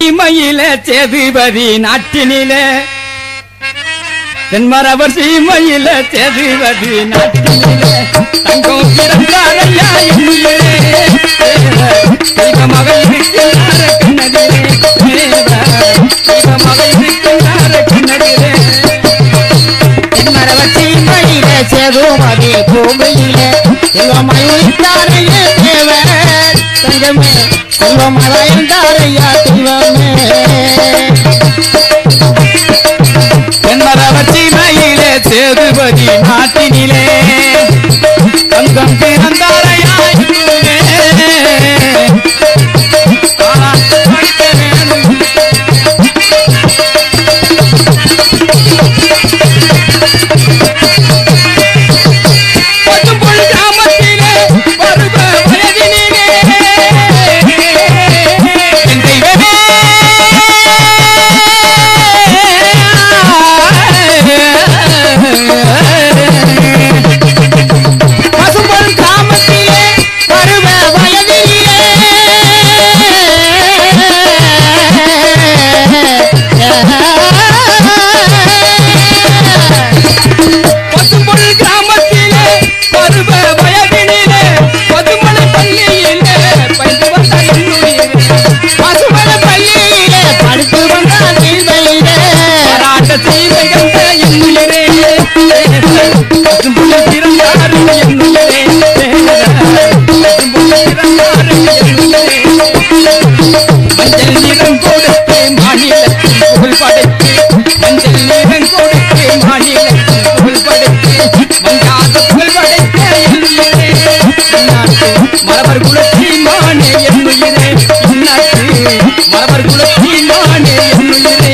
சீமையில சேதுபதி நாட்டினிலே. தென்மரவர் சீமையில சேதுபதி நாட்டினிலே. தங்கம் பிறந்தாரையா என்னிலே தெய்வ கண்ணதிலே கண்ணதிலே தென்மரவர் தங்கமே தெய்வமே தென்மரவர் சீமையிலே சேதுபதி நாட்டினிலே. தங்கம் பிறந்தாரையா என்னிலே ஆராய்ச்சி கிராமத்திலே பருவ வயதினிலே பதுமலை பள்ளியிலே பயின்று வந்த பள்ளியிலே பாராட்ட என்னுயிரே பிறந்தாரு என்னுயிரே பிறந்தாரு என்னுயிரே மஞ்சள் மரபர் குலத்தில் மானே என்னுயிரே இந்நாட்டு மரபர் குலத்தில் மானே என்னுயிரே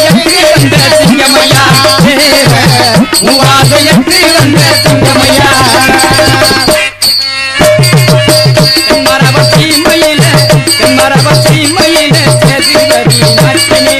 தேவர் மூவாசையற்றி வந்த சிங்கமையா தென்மரவ சீமையில தென்மரவ சீமையில சேதுபதி நாட்டினில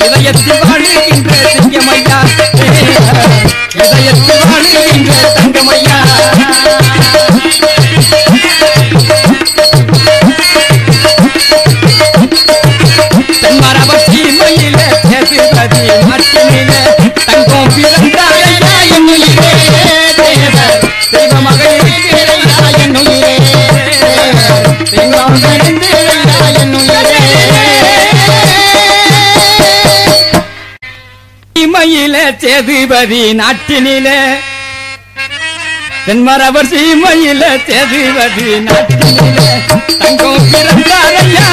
இதயத்தில் வாழ்கின்ற சிங்கமையா இதயத்தில் சேதுபதி நாட்டினிலே. தென்மரவர் சீமையில சேதுபதி நாட்டினிலே. தங்கம் பிறந்தாரையா